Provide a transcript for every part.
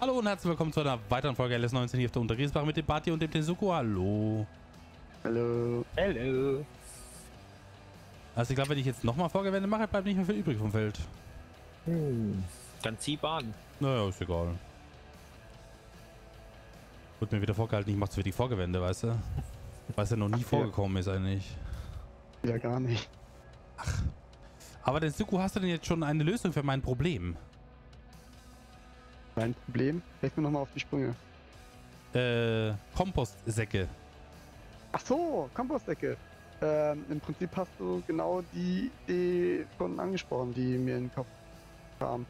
Hallo und herzlich willkommen zu einer weiteren Folge LS19 hier auf der Untergriesbach mit dem Bati und dem Tesuko. Hallo. Hallo. Hallo. Also ich glaube, wenn ich jetzt nochmal Vorgewände mache, bleibt nicht mehr viel übrig vom Feld. Hm. Dann zieh Bahn. Naja, ist egal. Wird mir wieder vorgehalten, ich mache zu wenig Vorgewände, weißt du? Was ja noch nie Ach, vorgekommen ist eigentlich. Ja, gar nicht. Aber Tesuko, hast du denn jetzt schon eine Lösung für mein Problem? Mein Problem? Helf mir nochmal auf die Sprünge. Äh, Kompostsäcke. Ach so, Kompostdecke. Ähm, Im Prinzip hast du genau die Idee schon angesprochen, die mir in den Kopf kam.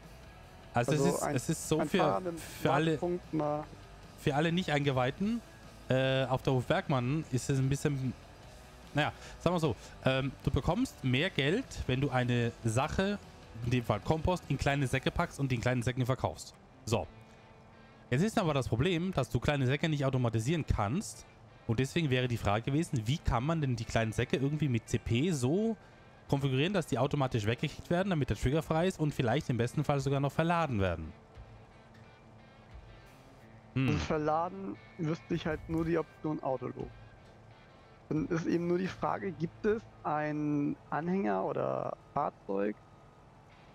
Also, Also es, ist, ein- es ist so für, für alle... Für alle Nicht-Eingeweihten, äh, auf der Hof Bergmann ist es ein bisschen, naja, sagen wir so, ähm, du bekommst mehr Geld, wenn du eine Sache, in dem Fall Kompost, in kleine Säcke packst und die in kleinen Säcken verkaufst. So. Jetzt ist aber das Problem, dass du kleine Säcke nicht automatisieren kannst und deswegen wäre die Frage gewesen, wie kann man denn die kleinen Säcke irgendwie mit CP so konfigurieren, dass die automatisch weggekriegt werden, damit der Trigger frei ist und vielleicht im besten Fall sogar noch verladen werden. Hm. Also verladen wüsste ich halt nur die Option Autoload. Dann ist eben nur die Frage, gibt es einen Anhänger oder Fahrzeug,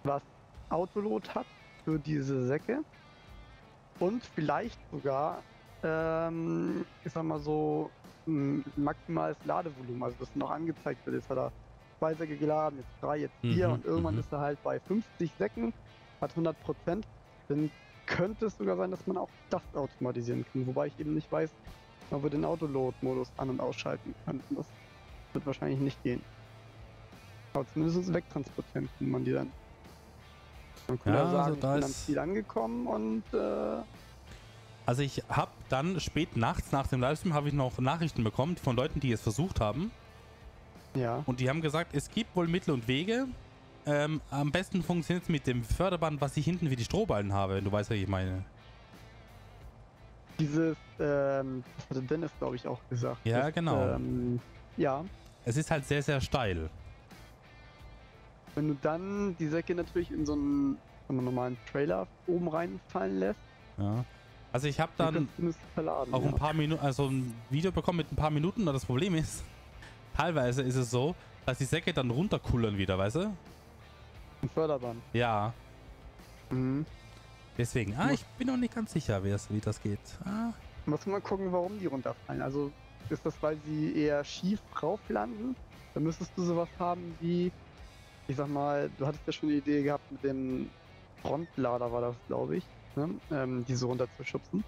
was Autoload hat für diese Säcke und vielleicht sogar, ähm, ich sag mal so, maximales Ladevolumen, also dass noch angezeigt wird, jetzt hat er zwei Säcke geladen, jetzt drei, jetzt vier Mhm, und irgendwann mhm. ist er halt bei 50 Säcken, hat 100 Prozent, dann könnte es sogar sein, dass man auch das automatisieren kann, wobei ich eben nicht weiß, ob wir den Autoload-Modus an- und ausschalten könnten. Das wird wahrscheinlich nicht gehen. Aber zumindest wegtransportieren kann man die dann. Man kann Ja, also sagen, da ich bin am Ziel angekommen und äh, Also ich habe dann spät nachts nach dem Livestream habe ich noch Nachrichten bekommen von Leuten, die es versucht haben. ja. Und die haben gesagt, es gibt wohl Mittel und Wege. Ähm, am besten funktioniert es mit dem Förderband, was ich hinten wie die Strohballen habe, wenn du weißt, was ich meine. Dieses, ähm, hatte Dennis, glaube ich, auch gesagt. Ja, Das, genau. Ähm, ja, Es ist halt sehr, sehr steil. Wenn du dann die Säcke natürlich in so einen, so einen normalen Trailer oben reinfallen lässt, Ja. Also ich habe dann verladen. auch ja. ein paar Minuten, also ein Video bekommen mit ein paar Minuten. Das Problem ist, teilweise ist es so, dass die Säcke dann runterkullern wieder, weißt du? Ein Förderband. Ja, Mhm. deswegen. Ah, ich bin noch nicht ganz sicher, wie das, wie das geht. Ah, Muss mal gucken, warum die runterfallen. Also ist das, weil sie eher schief rauf landen? Dann müsstest du sowas haben wie, ich sag mal, du hattest ja schon die Idee gehabt mit dem Frontlader war das, glaube ich, ne? ähm, diese runterzuschubsen.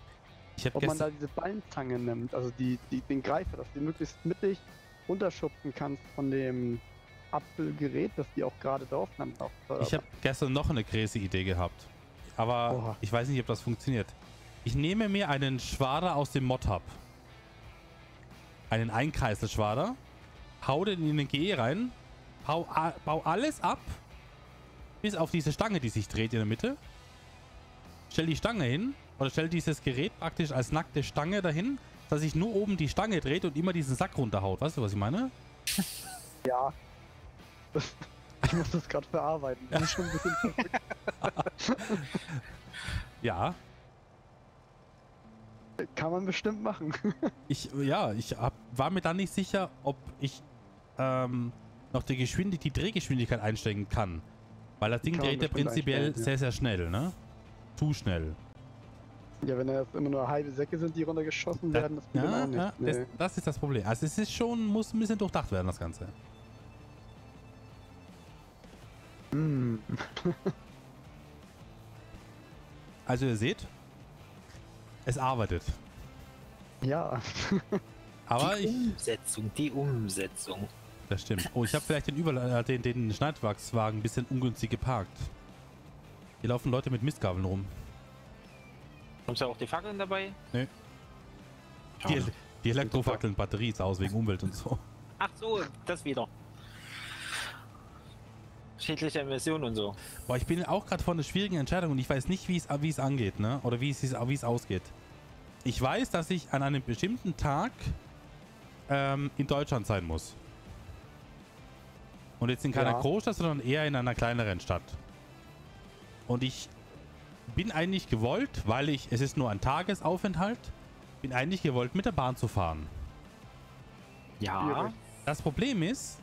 ich Ob man da diese Ballenzange nimmt, also die, die, den Greifer, dass du möglichst mittig runterschubsen kannst von dem Apfelgerät, dass die auch gerade drauf dem Ich habe gestern noch eine crazy Idee gehabt. Aber Oha. ich weiß nicht, ob das funktioniert. Ich nehme mir einen Schwader aus dem Mod-Hub. Einen Einkreiselschwader. Hau den in den GE rein. Hau, bau alles ab. Bis auf diese Stange, die sich dreht in der Mitte. Stell die Stange hin. Oder stell dieses Gerät praktisch als nackte Stange dahin. Dass sich nur oben die Stange dreht und immer diesen Sack runterhaut. Weißt du, was ich meine? Ja. Das, ich muss das gerade verarbeiten. Das verrückt. Ja. Kann man bestimmt machen. Ich, ja, ich hab, war mir dann nicht sicher, ob ich ähm, noch die, Geschwindig die Drehgeschwindigkeit einstellen kann. Weil das Ding dreht ja prinzipiell ja. sehr, sehr schnell, ne? Zu schnell. Ja, wenn das immer nur halbe Säcke sind, die runtergeschossen Da- werden, das geht ja, auch nicht. ja, nee. das, das ist das Problem. Also es ist schon, muss ein bisschen durchdacht werden, das Ganze. Hm. Also ihr seht, es arbeitet. Ja, Aber die ich, Umsetzung, die Umsetzung. Das stimmt. Oh, ich habe vielleicht den, Über äh, den, den Schneidwachswagen ein bisschen ungünstig geparkt. Hier laufen Leute mit Mistgabeln rum. Haben Sie auch die Fackeln dabei? Nee. Die, die Elektrofackeln, Batterie ist aus wegen Umwelt und so. Ach so, das wieder. Schädliche Emissionen und so. Boah, ich bin auch gerade vor einer schwierigen Entscheidung und ich weiß nicht, wie es, wie es angeht, ne? Oder wie es, wie es ausgeht. Ich weiß, dass ich an einem bestimmten Tag ähm, in Deutschland sein muss. Und jetzt in keiner Ja. Großstadt, sondern eher in einer kleineren Stadt. Und ich bin eigentlich gewollt, weil ich, es ist nur ein Tagesaufenthalt, bin eigentlich gewollt, mit der Bahn zu fahren. Ja. Das Problem ist,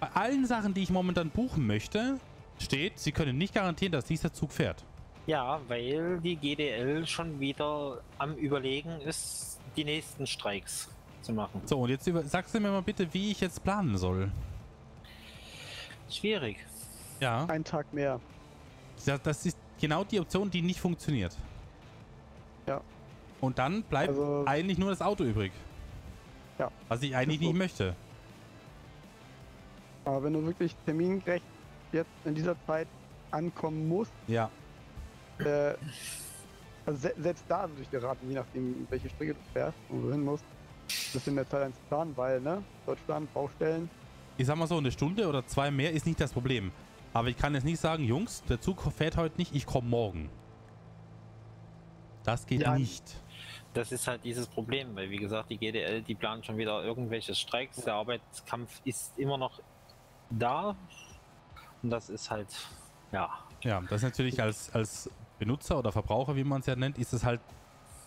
bei allen Sachen, die ich momentan buchen möchte, steht, sie können nicht garantieren, dass dieser Zug fährt. ja, weil die GDL schon wieder am Überlegen ist, die nächsten Streiks zu machen. So, und jetzt über, sagst du mir mal bitte, wie ich jetzt planen soll. Schwierig. Ja, Ein Tag mehr. das, das ist genau die Option, die nicht funktioniert. Ja. Und dann bleibt Also- eigentlich nur das Auto übrig. Ja. Was ich eigentlich so. nicht möchte. Aber wenn du wirklich termingerecht jetzt in dieser Zeit ankommen musst, Ja. äh, also se selbst da würde ich dir raten, je nachdem, welche Strecke du fährst und wo du hin musst, ein bisschen mehr Zeit einzuplanen, weil, ne, Deutschland, Baustellen, Ich sag mal so, eine Stunde oder zwei mehr ist nicht das Problem. Aber ich kann jetzt nicht sagen, Jungs, der Zug fährt heute nicht, ich komme morgen. Das geht Ja. nicht. Das ist halt dieses Problem, weil wie gesagt, die GDL, die plant schon wieder irgendwelche Streiks. Der Arbeitskampf ist immer noch da. Und das ist halt, ja, Ja, das ist natürlich als, als Benutzer oder Verbraucher, wie man es ja nennt, ist es halt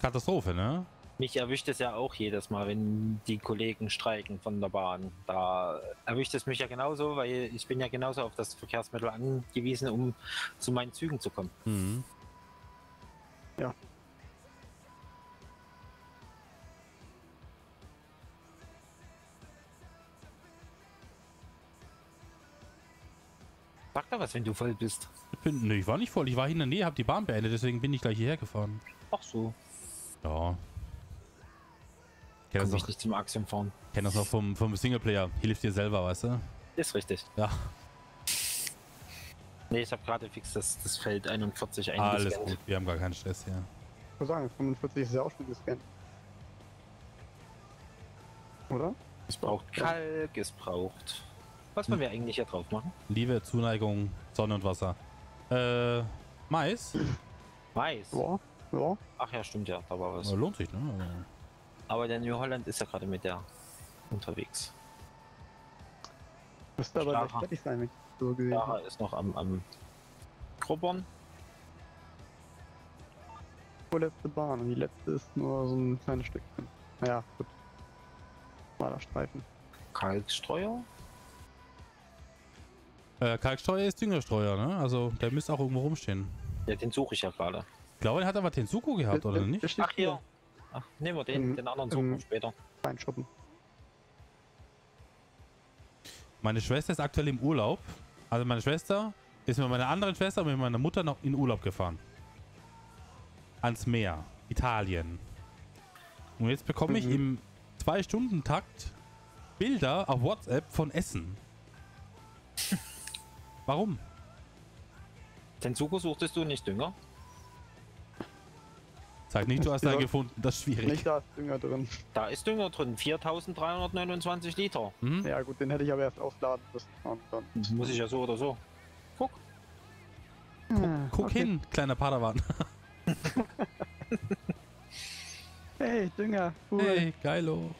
Katastrophe, ne? Mich erwischt es ja auch jedes Mal, wenn die Kollegen streiken von der Bahn. Da erwischt es mich ja genauso, weil ich bin ja genauso auf das Verkehrsmittel angewiesen, um zu meinen Zügen zu kommen. Mhm. Ja. Sag doch was, wenn du voll bist. Ich bin, nee, ich war nicht voll, ich war hier in der Nähe, hab die Bahn beendet, deswegen bin ich gleich hierher gefahren. Ach so, Ja. Ich kenn das, noch, nicht zum Axiom fahren. kenn das noch vom, vom Singleplayer. Hilft dir selber, weißt du? Ist richtig. Ja, Nee, ich habe gerade fix das, das Feld 41 alles eingescannt. gut. Wir haben gar keinen Stress hier. ich muss sagen, 45 ist ja auch schon gescannt. Oder? Es braucht Kalk, es braucht. Was wollen wir eigentlich hier drauf machen? Liebe, Zuneigung, Sonne und Wasser. Äh, Mais? Mais. Ja, ja. Ach ja, stimmt ja, da war was. Lohnt sich, ne? Aber der New Holland ist ja gerade mit der unterwegs. Müsste aber Starrer. fertig sein, wenn ich so gesehen Sarah habe. ist noch am, am Grubbern. Vorletzte Bahn und die letzte ist nur so ein kleines Stückchen. Naja, gut. Schmaler Streifen. Kalkstreuer. Äh, Kalkstreuer ist Düngerstreuer, ne? Also, der müsste auch irgendwo rumstehen. Ja, den suche ich ja gerade. Ich glaube, er hat aber Tensuko gehabt, oder Der- der- nicht? Der steht Ach hier. Ach, nehmen wir den, Ähm, den anderen suchen wir ähm, später. Reinschuppen. Meine Schwester ist aktuell im Urlaub. Also meine Schwester ist mit meiner anderen Schwester und mit meiner Mutter noch in Urlaub gefahren. Ans Meer. Italien. Und jetzt bekomme ich Mhm. im Zwei-Stunden-Takt Bilder auf WhatsApp von Essen. Warum? Den Suko suchtest du nicht Dünger? Sag nicht, du hast einen gefunden. Das ist schwierig. Nicht da ist Dünger drin. Da ist Dünger drin, 4329 Liter. Hm? Ja gut, den hätte ich aber erst aufladen müssen. Und dann. Muss ich ja so oder so. Guck. Guck Okay. hin, kleiner Padawan. Hey, Dünger. Cool. Hey, geilo.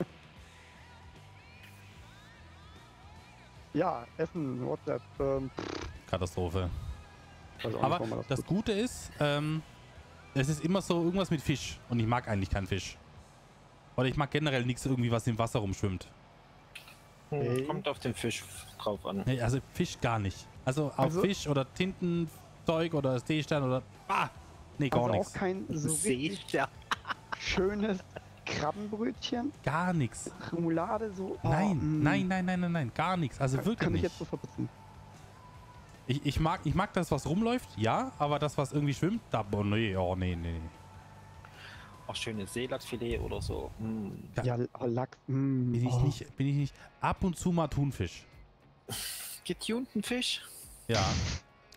Ja, Essen, WhatsApp. Ähm, Katastrophe. nicht, Aber das das. Gute ist, ähm, es ist immer so irgendwas mit Fisch. Und ich mag eigentlich keinen Fisch. Oder ich mag generell nichts irgendwie, was im Wasser rumschwimmt. Okay. Kommt auf den Fisch drauf an. Nee, also Fisch gar nicht. Also auf Also- Fisch oder Tintenzeug oder Seestern oder... Ah! Nee, gar also nichts. auch kein so ja. schönes Krabbenbrötchen, Gar nichts. Remoulade so. oh, Nein, mm. nein, nein, nein, nein, nein. Gar nichts. Also Kann- wirklich Kann ich nicht. jetzt so verputzen. Ich, ich, mag, ich mag das, was rumläuft, ja. Aber das, was irgendwie schwimmt, da... Oh nee, oh nee, nee. nee. Auch schönes Seelachsfilet oder so. Mm. Ja. Ja, oh, Lachs. Mm, Bin ich oh. nicht, bin ich nicht. Ab und zu mal Thunfisch. Getunten Fisch? Ja.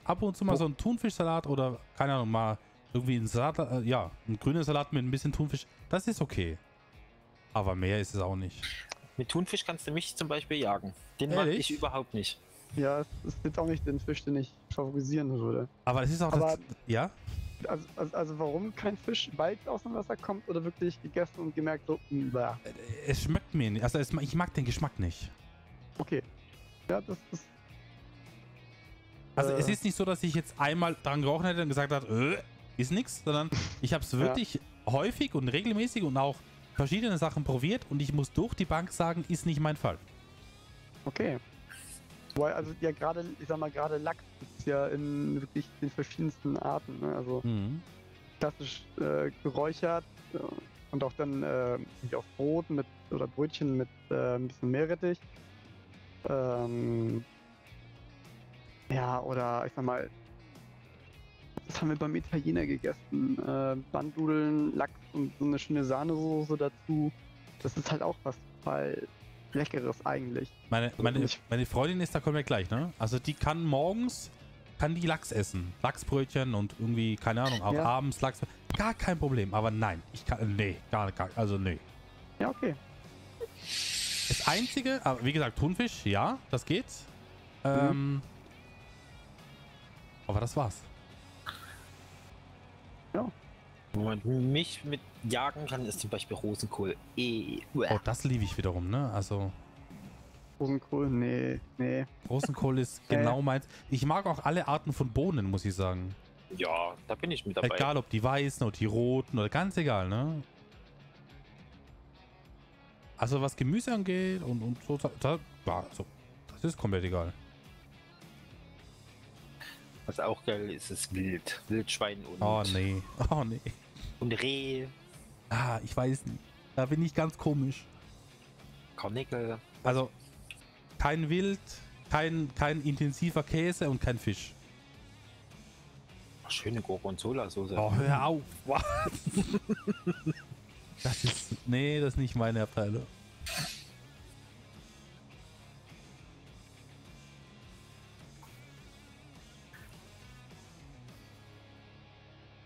Ab und zu mal so ein Thunfischsalat oder, keine Ahnung, mal irgendwie ein Salat, äh, ja, ein grüner Salat mit ein bisschen Thunfisch. Das ist okay. Aber mehr ist es auch nicht. Mit Thunfisch kannst du mich zum Beispiel jagen. Den mag Ehrlich? ich überhaupt nicht. Ja, es ist jetzt auch nicht den Fisch, den ich favorisieren würde. Aber es ist auch Aber- das, ja? Also, also, also warum kein Fisch, es aus dem Wasser kommt oder wirklich gegessen und gemerkt so, mm, bäh. Es schmeckt mir nicht. Also es, ich mag den Geschmack nicht. okay. Ja, das ist. Also Äh. es ist nicht so, dass ich jetzt einmal dran gerochen hätte und gesagt habe, äh, ist nichts, sondern ich habe es wirklich häufig und regelmäßig und auch verschiedene Sachen probiert und ich muss durch die Bank sagen, ist nicht mein Fall. Okay. Wobei, also ja gerade, ich sag mal, gerade Lachs ist ja in wirklich den verschiedensten Arten. Ne? Also Mhm. klassisch äh, geräuchert äh, und auch dann äh, auf Brot mit oder Brötchen mit äh, ein bisschen Meerrettich. Ähm, ja, oder ich sag mal, das haben wir beim Italiener gegessen. Äh, Bandnudeln, Lachs und so eine schöne Sahnesoße dazu. Das ist halt auch was total Leckeres eigentlich. Meine, meine, Ich- meine Freundin ist, da kommen wir gleich, ne? Also die kann morgens, kann die Lachs essen. Lachsbrötchen und irgendwie, keine Ahnung, auch Ja. abends Lachs. Gar kein Problem, aber nein, ich kann, nee, gar, gar, also nee. Ja, okay. Das einzige, aber wie gesagt, Thunfisch, ja, das geht. Ähm, aber das war's. Wo man mich mit jagen kann, ist zum Beispiel Rosenkohl. Eh, Oh, das liebe ich wiederum, ne? Also Rosenkohl, nee, nee. Rosenkohl ist genau meins. Ich mag auch alle Arten von Bohnen, muss ich sagen. Ja, da bin ich mit dabei. Egal, ob die weißen oder die roten oder ganz egal, ne? Also was Gemüse angeht und, und so, da, ja, so, das ist komplett egal. Was auch geil ist, ist Wild. Wildschwein und, Oh nee, oh nee. Und Reh, Ah, ich weiß nicht. Da bin ich ganz komisch. Karnickel. Also kein Wild, kein, kein intensiver Käse und kein Fisch. Ach, schöne Gorgonzola-Soße. Oh, hör auf. Was? Das ist, nee, das ist nicht meine Abteilung.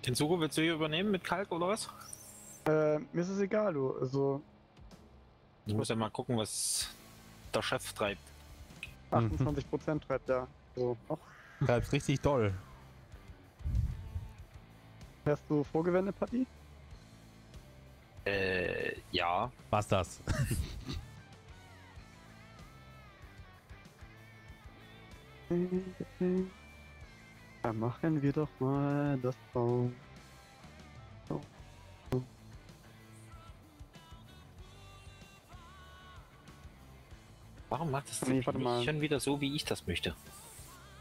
Den Sugo willst du hier übernehmen mit Kalk oder was? Äh, mir ist es egal, du. Also Ich muss ja mal gucken, was der Chef treibt. 28% treibt er. So, Treibst richtig doll. fährst du Vorgewende, Partie? Äh, ja. Was das? Dann machen wir doch mal das Baum. Warum macht es Nee, warte mal. schon wieder so, wie ich das möchte?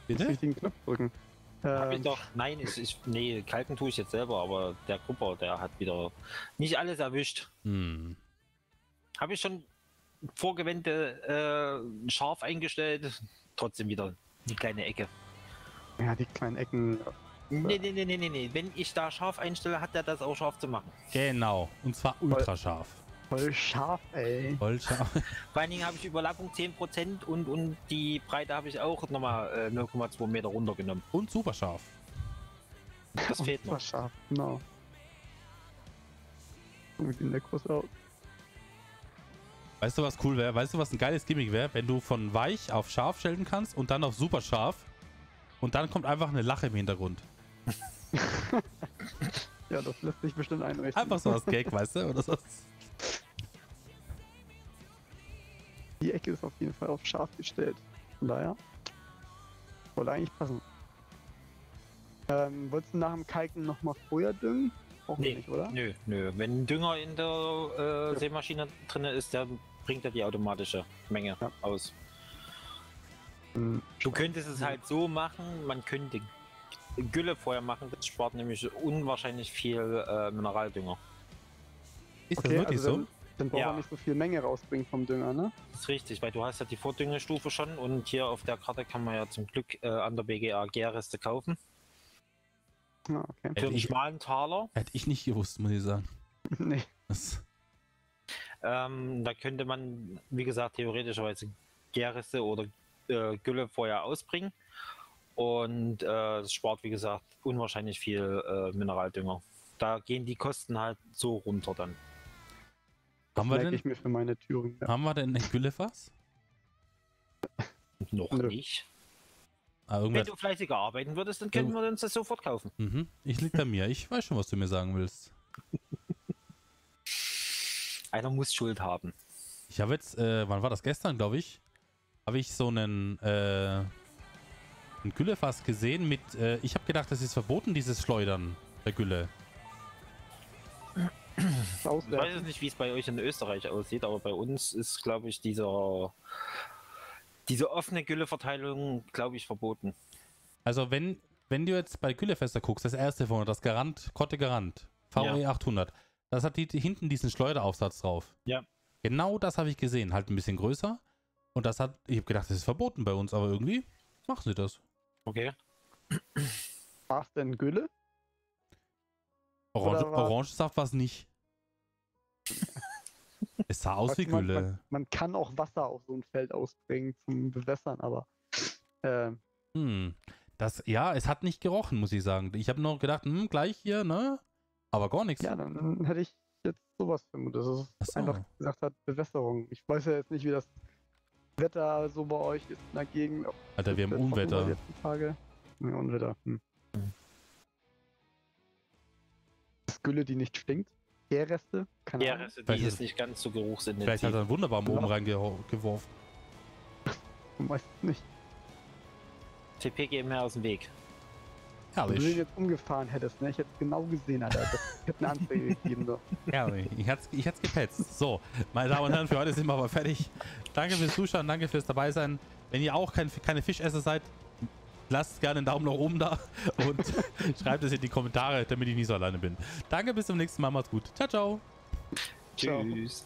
Den Bitte? richtigen Knopf drücken. Hab ich Ähm, doch. Nein, ich, ich, nee, Kalken tue ich jetzt selber, aber der Grupper, der hat wieder nicht alles erwischt. Hm. Habe ich schon Vorgewände äh, scharf eingestellt, trotzdem wieder die kleine Ecke. Ja, die kleinen Ecken. Nee, nee, nee, nee, nee, nee. Wenn ich da scharf einstelle, hat er das auch scharf zu machen. Genau. Und zwar ultra scharf. Voll scharf, ey. Voll scharf. Vor allen Dingen habe ich Überlappung 10% und, und die Breite habe ich auch nochmal äh, 0,2 Meter runtergenommen. Und super scharf. Das fehlt Super noch. scharf, genau. Wie sieht der Kurs aus? Weißt du, was cool wäre? Weißt du, was ein geiles Gimmick wäre? Wenn du von weich auf scharf stellen kannst und dann auf super scharf und dann kommt einfach eine Lache im Hintergrund. Ja, das lässt sich bestimmt einrichten. Einfach so als Gag, weißt du? Oder so. Die Ecke ist auf jeden Fall auf scharf gestellt. Von daher. Soll eigentlich passen. Ähm, wolltest du nach dem Kalken nochmal vorher düngen? Auch Nee, nicht, oder? Nö, nö. Wenn Dünger in der äh, Sämaschine drin ist, dann bringt er die automatische Menge Ja. aus. Du könntest es halt so machen, man könnte Gülle vorher machen, das spart nämlich unwahrscheinlich viel äh, Mineraldünger. Ist Okay, das wirklich also so? dann, dann braucht Ja. man nicht so viel Menge rausbringen vom Dünger, ne? Das ist richtig, weil du hast ja die Vordüngestufe schon und hier auf der Karte kann man ja zum Glück äh, an der BGA Gärreste kaufen. Ja, okay. Für Hätte einen schmalen Taler. hätte ich nicht gewusst, muss ich sagen. nee. Das, Ähm, da könnte man, wie gesagt, theoretischerweise Gärreste oder äh, Gülle vorher ausbringen. Und äh, es spart, wie gesagt, unwahrscheinlich viel äh, Mineraldünger. Da gehen die Kosten halt so runter dann. Haben, wir denn, ich mir für meine Thüringen. Ja. haben wir denn ein Güllefass? Noch Nö. nicht. Ah, Wenn du fleißiger arbeiten würdest, dann könnten wir uns das sofort kaufen. mhm. Ich liegt an mir. Ich weiß schon, was du mir sagen willst. Einer muss Schuld haben. Ich habe jetzt, äh, wann war das? Gestern, glaube ich, habe ich so einen, äh, ein Güllefass gesehen mit, äh, ich habe gedacht, das ist verboten, dieses Schleudern. Bei Gülle. Ich weiß es nicht, wie es bei euch in Österreich aussieht, aber bei uns ist, glaube ich, dieser, diese offene Gülleverteilung, glaube ich, verboten. Also wenn, wenn du jetzt bei Güllefester guckst, das erste vorne, das Garant, Kotte Garant, VE 800, das hat die, die, hinten diesen Schleuderaufsatz drauf. Ja. Genau das habe ich gesehen, halt ein bisschen größer. Und das hat, ich habe gedacht, das ist verboten bei uns, aber irgendwie machen sie das. Okay. War es denn Gülle? Orange, Oder war- Orangensaft war es nicht. es sah aus wie du, man, Gülle. Man, man kann auch Wasser auf so ein Feld ausbringen zum Bewässern, aber ähm, Hm. Das, ja, es hat nicht gerochen, muss ich sagen. Ich habe noch gedacht, hm, gleich hier, ne? Aber gar nichts. ja, dann, dann hätte ich jetzt sowas vermutet, dass es Ach so. einfach gesagt hat, Bewässerung. Ich weiß ja jetzt nicht, wie das Wetter so bei euch ist in der Gegend. Alter, wir haben jetzt Unwetter. Tage. Ja, Unwetter. Hm. Hm. Ist Gülle, die nicht stinkt? Gärreste? Keine Ja, Ahnung. Reste, Vielleicht die ist- ist nicht ganz so geruchsintensiv. Vielleicht hat er einen Wunderbaum oben reingeworfen. Meistens nicht. TP gehen wir aus dem Weg. Wenn du den Herrlich. jetzt umgefahren hättest, ne? Ich hätte genau gesehen, Alter. Ich hätte eine Anzeige gegeben. So. Herrlich. Ich hätte ich hätt's gepetzt. So, meine Damen und Herren, für heute sind wir aber fertig. Danke fürs Zuschauen, danke fürs dabei sein. Wenn ihr auch kein, keine Fischesser seid, lasst gerne einen Daumen nach oben da und schreibt es in die Kommentare, damit ich nicht so alleine bin. Danke, bis zum nächsten Mal. Macht's gut. Ciao, ciao. Ciao. Tschüss.